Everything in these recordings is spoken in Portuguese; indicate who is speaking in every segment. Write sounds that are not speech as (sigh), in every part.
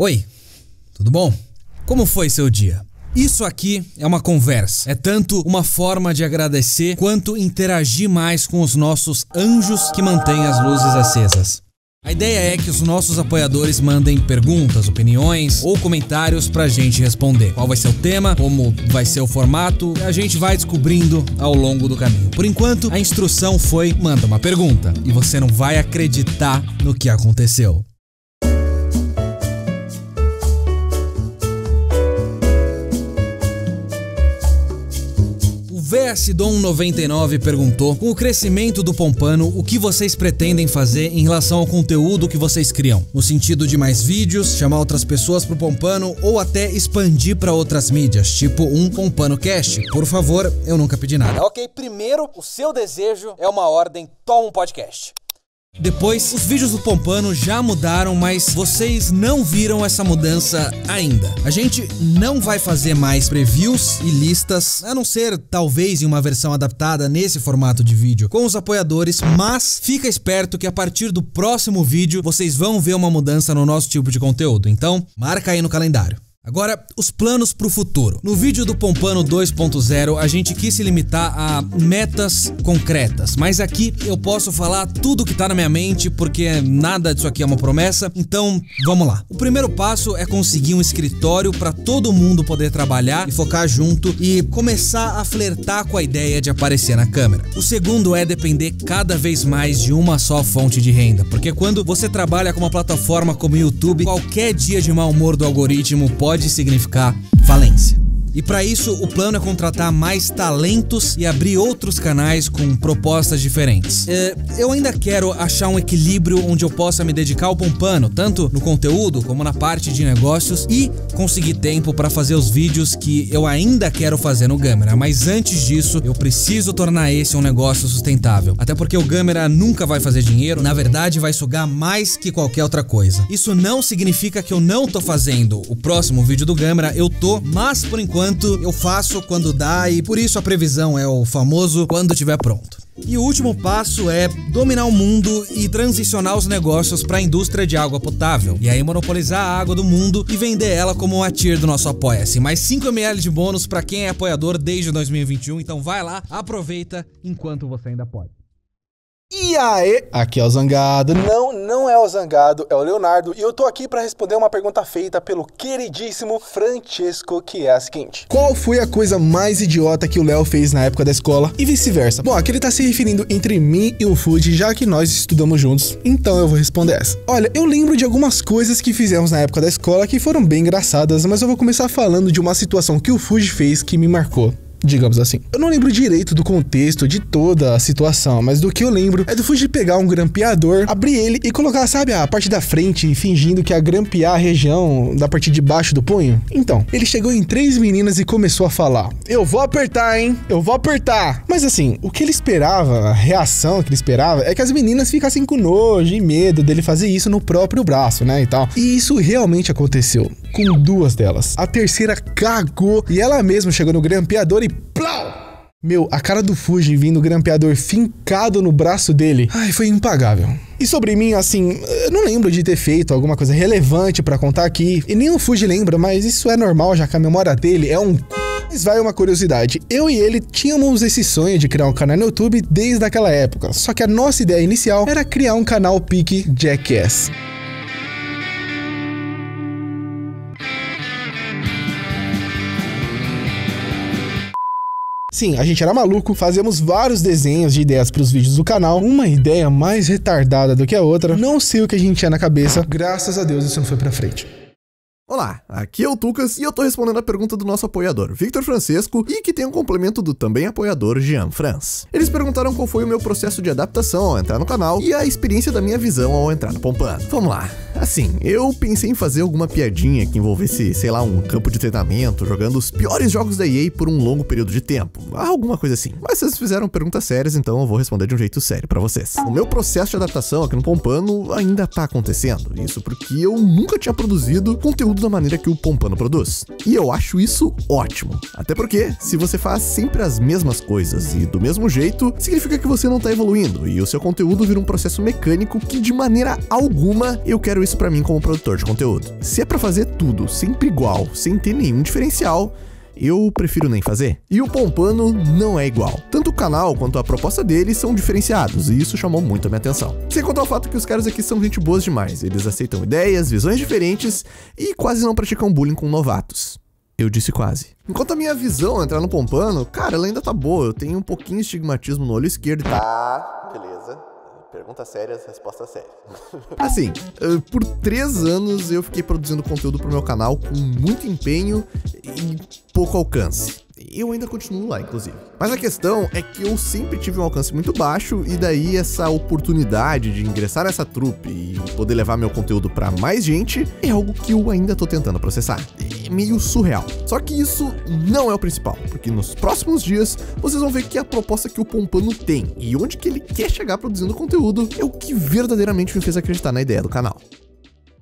Speaker 1: Oi, tudo bom? Como foi seu dia? Isso aqui é uma conversa. É tanto uma forma de agradecer quanto interagir mais com os nossos anjos que mantêm as luzes acesas. A ideia é que os nossos apoiadores mandem perguntas, opiniões ou comentários pra gente responder. Qual vai ser o tema, como vai ser o formato, a gente vai descobrindo ao longo do caminho. Por enquanto, a instrução foi: manda uma pergunta e você não vai acreditar no que aconteceu. VS Dom 99 perguntou: Com o crescimento do Pompano, o que vocês pretendem fazer em relação ao conteúdo que vocês criam? No sentido de mais vídeos, chamar outras pessoas pro Pompano ou até expandir para outras mídias, tipo um Pompano Cast? Por favor, eu nunca pedi nada. Ok, primeiro, o seu desejo é uma ordem, toma um podcast. Depois, os vídeos do Pompano já mudaram, mas vocês não viram essa mudança ainda. A gente não vai fazer mais previews e listas, a não ser talvez em uma versão adaptada nesse formato de vídeo com os apoiadores, mas fica esperto que a partir do próximo vídeo vocês vão ver uma mudança no nosso tipo de conteúdo. Então, marca aí no calendário. Agora, os planos para o futuro. No vídeo do Pompano 2.0, a gente quis se limitar a metas concretas, mas aqui eu posso falar tudo que tá na minha mente, porque nada disso aqui é uma promessa. Então, vamos lá. O primeiro passo é conseguir um escritório para todo mundo poder trabalhar e focar junto e começar a flertar com a ideia de aparecer na câmera. O segundo é depender cada vez mais de uma só fonte de renda, porque quando você trabalha com uma plataforma como o YouTube, qualquer dia de mau humor do algoritmo pode pode significar falência. E para isso, o plano é contratar mais talentos e abrir outros canais com propostas diferentes. É, eu ainda quero achar um equilíbrio onde eu possa me dedicar ao Pompano, tanto no conteúdo como na parte de negócios, e conseguir tempo para fazer os vídeos que eu ainda quero fazer no Gamera. Mas antes disso, eu preciso tornar esse um negócio sustentável. Até porque o Gamera nunca vai fazer dinheiro, na verdade, vai sugar mais que qualquer outra coisa. Isso não significa que eu não tô fazendo o próximo vídeo do Gamera, eu tô, mas por enquanto eu faço quando dá e por isso a previsão é o famoso quando estiver pronto. E o último passo é dominar o mundo e transicionar os negócios para a indústria de água potável. E aí monopolizar a água do mundo e vender ela como uma tier do nosso Apoia-se. Mais 5 ml de bônus para quem é apoiador desde 2021. Então vai lá, aproveita enquanto você ainda pode.
Speaker 2: E aí? Aqui é o Zangado. Não, não é o Zangado, é o Leonardo. E eu tô aqui para responder uma pergunta feita pelo queridíssimo Francesco, que é a seguinte: Qual foi a coisa mais idiota que o Léo fez na época da escola? E vice-versa. Bom, aqui ele tá se referindo entre mim e o Fuji, já que nós estudamos juntos. Então eu vou responder essa. Olha, eu lembro de algumas coisas que fizemos na época da escola que foram bem engraçadas, mas eu vou começar falando de uma situação que o Fuji fez que me marcou digamos assim. Eu não lembro direito do contexto de toda a situação, mas do que eu lembro é do Fuji pegar um grampeador, abrir ele e colocar, sabe, a parte da frente, fingindo que ia grampear a região da parte de baixo do punho. Então, ele chegou em três meninas e começou a falar: Eu vou apertar, hein? Eu vou apertar. Mas assim, o que ele esperava, a reação que ele esperava, é que as meninas ficassem com nojo e medo dele fazer isso no próprio braço, né? E tal. E isso realmente aconteceu com duas delas. A terceira cagou e ela mesma chegou no grampeador e! Meu, a cara do Fuji vindo grampeador fincado no braço dele, ai, foi impagável. E sobre mim, assim, eu não lembro de ter feito alguma coisa relevante para contar aqui. E nem o Fuji lembra, mas isso é normal, já que a memória dele é um mas vai uma curiosidade, eu e ele tínhamos esse sonho de criar um canal no YouTube desde aquela época, só que a nossa ideia inicial era criar um canal pique Jackass. Sim, a gente era maluco, fazíamos vários desenhos de ideias para os vídeos do canal, uma ideia mais retardada do que a outra. Não sei o que a gente tinha na cabeça, graças a Deus isso não foi para frente.
Speaker 3: Olá, aqui é o Tucas e eu tô respondendo a pergunta do nosso apoiador, Victor Francesco, e que tem um complemento do também apoiador Jean Franz. Eles perguntaram qual foi o meu processo de adaptação ao entrar no canal e a experiência da minha visão ao entrar no Pompano. Vamos lá. Assim, eu pensei em fazer alguma piadinha que envolvesse, sei lá, um campo de treinamento, jogando os piores jogos da EA por um longo período de tempo. Alguma coisa assim. Mas vocês fizeram perguntas sérias, então eu vou responder de um jeito sério para vocês. O meu processo de adaptação aqui no Pompano ainda tá acontecendo. Isso porque eu nunca tinha produzido conteúdo da maneira que o Pompano produz. E eu acho isso ótimo. Até porque, se você faz sempre as mesmas coisas e do mesmo jeito, significa que você não tá evoluindo e o seu conteúdo vira um processo mecânico que de maneira alguma eu quero isso para mim como produtor de conteúdo. Se é para fazer tudo sempre igual, sem ter nenhum diferencial, eu prefiro nem fazer. E o Pompano não é igual. Tanto o canal quanto a proposta dele são diferenciados, e isso chamou muito a minha atenção. Sem contar o fato que os caras aqui são gente boas demais. Eles aceitam ideias, visões diferentes e quase não praticam bullying com novatos. Eu disse quase. Enquanto a minha visão entrar no Pompano, cara, ela ainda tá boa. Eu tenho um pouquinho de estigmatismo no olho esquerdo.
Speaker 2: Tá, beleza. Pergunta séria, resposta séria. (laughs)
Speaker 3: Assim, eh, por três anos eu fiquei produzindo conteúdo pro meu canal com muito empenho e pouco alcance. Eu ainda continuo lá, inclusive. Mas a questão é que eu sempre tive um alcance muito baixo e daí essa oportunidade de ingressar nessa trupe e poder levar meu conteúdo para mais gente é algo que eu ainda tô tentando processar. É meio surreal. Só que isso não é o principal, porque nos próximos dias vocês vão ver que a proposta que o Pompano tem e onde que ele quer chegar produzindo conteúdo é o que verdadeiramente me fez acreditar na ideia do canal.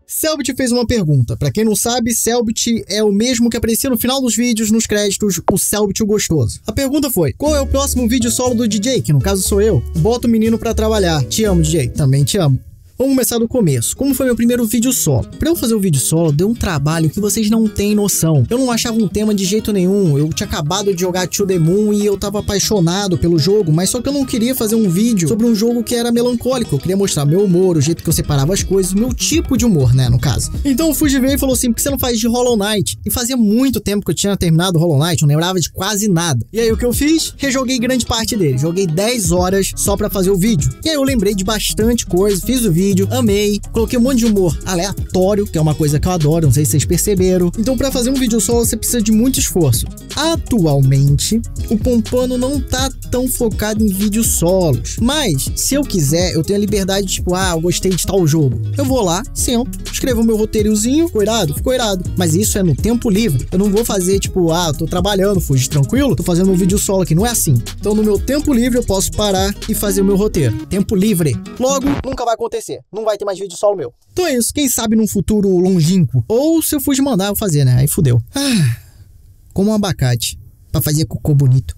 Speaker 4: Selbit fez uma pergunta. Para quem não sabe, Selbit é o mesmo que aparecia no final dos vídeos, nos créditos, o Selbit o gostoso. A pergunta foi: qual é o próximo vídeo solo do DJ, que no caso sou eu? Bota o menino para trabalhar. Te amo, DJ. Também te amo. Vamos começar do começo. Como foi meu primeiro vídeo solo? Para eu fazer o vídeo solo, deu um trabalho que vocês não têm noção. Eu não achava um tema de jeito nenhum. Eu tinha acabado de jogar To The Moon e eu tava apaixonado pelo jogo, mas só que eu não queria fazer um vídeo sobre um jogo que era melancólico. Eu queria mostrar meu humor, o jeito que eu separava as coisas, o meu tipo de humor, né, no caso. Então o Fuji veio e falou assim: por que você não faz de Hollow Knight? E fazia muito tempo que eu tinha terminado Hollow Knight, não lembrava de quase nada. E aí o que eu fiz? Rejoguei grande parte dele. Joguei 10 horas só para fazer o vídeo. E aí eu lembrei de bastante coisa, fiz o vídeo, amei, Coloquei um monte de humor aleatório, que é uma coisa que eu adoro, não sei se vocês perceberam. Então, para fazer um vídeo solo, você precisa de muito esforço. Atualmente, o Pompano não tá tão focado em vídeos solos. Mas, se eu quiser, eu tenho a liberdade, tipo, ah, eu gostei de tal jogo. Eu vou lá, sento, escrevo meu roteirozinho, ficou irado? Ficou irado. Mas isso é no tempo livre. Eu não vou fazer, tipo, ah, tô trabalhando, fugi tranquilo, tô fazendo um vídeo solo aqui. Não é assim. Então, no meu tempo livre, eu posso parar e fazer o meu roteiro. Tempo livre. Logo, nunca vai acontecer. Não vai ter mais vídeo solo meu. Então é isso. Quem sabe num futuro longínquo. Ou se eu fui mandar eu fazer, né? Aí fudeu. Ah, como um abacate. Pra fazer cocô bonito.